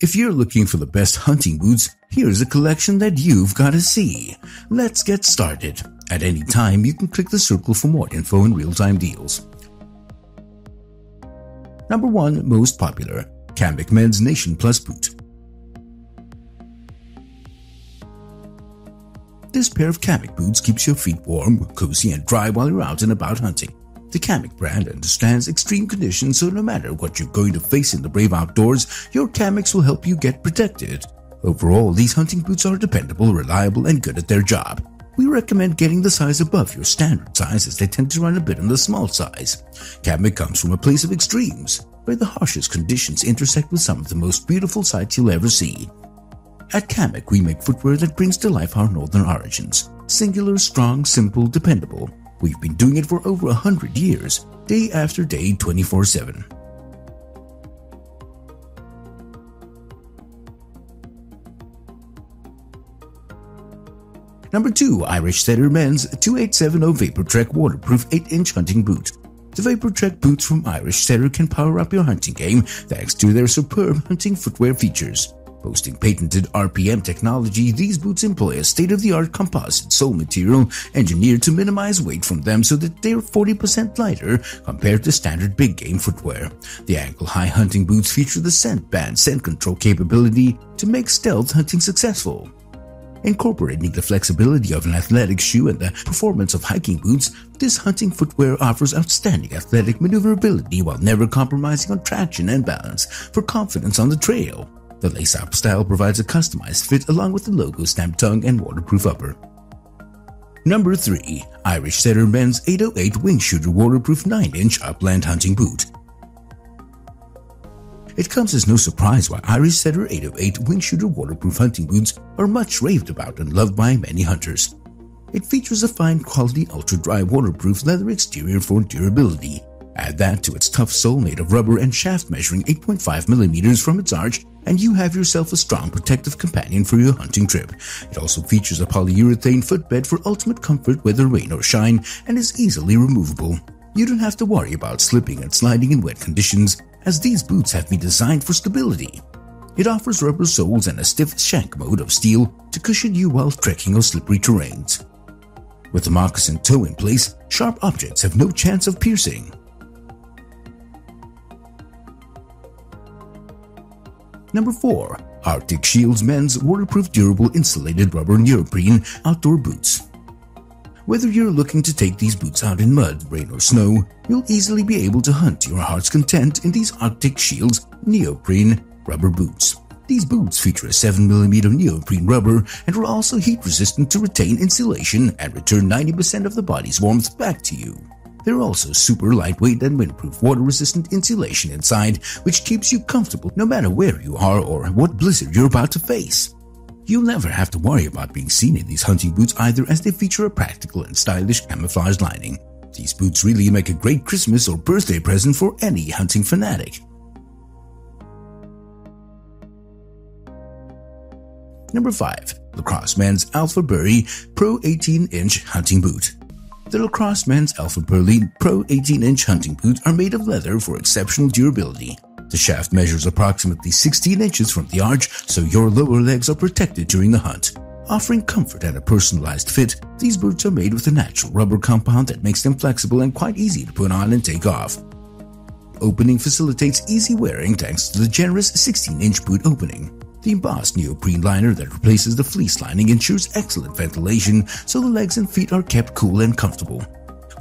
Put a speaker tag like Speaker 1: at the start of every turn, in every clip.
Speaker 1: If you're looking for the best hunting boots, here's a collection that you've got to see. Let's get started. At any time, you can click the circle for more info and real-time deals. Number 1 Most Popular Kamik Men's Nation Plus Boot This pair of Kamik boots keeps your feet warm, cozy, and dry while you're out and about hunting. The Kamik brand understands extreme conditions, so no matter what you're going to face in the brave outdoors, your Kamiks will help you get protected. Overall, these hunting boots are dependable, reliable, and good at their job. We recommend getting the size above your standard size as they tend to run a bit on the small size. Kamik comes from a place of extremes, where the harshest conditions intersect with some of the most beautiful sights you'll ever see. At Kamik, we make footwear that brings to life our northern origins. Singular, strong, simple, dependable. We've been doing it for over a hundred years, day after day, 24 7. Number 2 Irish Setter Men's 2870 Vapor VaporTrek Waterproof 8 inch hunting boot. The Vapor VaporTrek boots from Irish Setter can power up your hunting game thanks to their superb hunting footwear features. Boasting patented RPM technology, these boots employ a state-of-the-art composite sole material engineered to minimize weight from them so that they're 40% lighter compared to standard big game footwear. The ankle-high hunting boots feature the ScentBan scent control capability to make stealth hunting successful. Incorporating the flexibility of an athletic shoe and the performance of hiking boots, this hunting footwear offers outstanding athletic maneuverability while never compromising on traction and balance for confidence on the trail. The lace-up style provides a customized fit along with the logo stamped tongue and waterproof upper. Number 3. Irish Setter Men's 808 Wing Shooter Waterproof 9-inch Upland Hunting Boot. It comes as no surprise why Irish Setter 808 Wing Shooter Waterproof Hunting Boots are much raved about and loved by many hunters. It features a fine quality ultra-dry waterproof leather exterior for durability. Add that to its tough sole made of rubber and shaft measuring 8.5mm from its arch and you have yourself a strong protective companion for your hunting trip. It also features a polyurethane footbed for ultimate comfort whether rain or shine and is easily removable. You don't have to worry about slipping and sliding in wet conditions as these boots have been designed for stability. It offers rubber soles and a stiff shank mode of steel to cushion you while trekking on slippery terrains. With the moccasin toe in place, sharp objects have no chance of piercing. Number 4. Arctic Shields Men's Waterproof Durable Insulated Rubber Neoprene Outdoor Boots. Whether you're looking to take these boots out in mud, rain, or snow, you'll easily be able to hunt your heart's content in these Arctic Shields neoprene rubber boots. These boots feature a 7mm neoprene rubber and are also heat resistant to retain insulation and return 90% of the body's warmth back to you. They're also super lightweight and windproof water resistant insulation inside, which keeps you comfortable no matter where you are or what blizzard you're about to face. You'll never have to worry about being seen in these hunting boots either as they feature a practical and stylish camouflage lining. These boots really make a great Christmas or birthday present for any hunting fanatic. Number 5. Lacrosse Men's Alpha Burly Pro 18 inch Hunting Boot. The Lacrosse Men's Alpha Burly Pro 18-inch hunting boots are made of leather for exceptional durability. The shaft measures approximately 16 inches from the arch, so your lower legs are protected during the hunt. Offering comfort and a personalized fit, these boots are made with a natural rubber compound that makes them flexible and quite easy to put on and take off. Opening facilitates easy wearing thanks to the generous 16-inch boot opening. The embossed neoprene liner that replaces the fleece lining ensures excellent ventilation so the legs and feet are kept cool and comfortable.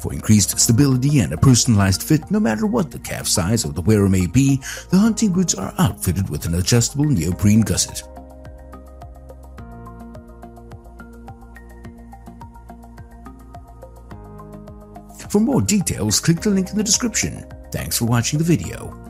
Speaker 1: For increased stability and a personalized fit no matter what the calf size of the wearer may be, the hunting boots are outfitted with an adjustable neoprene gusset. For more details, click the link in the description. Thanks for watching the video.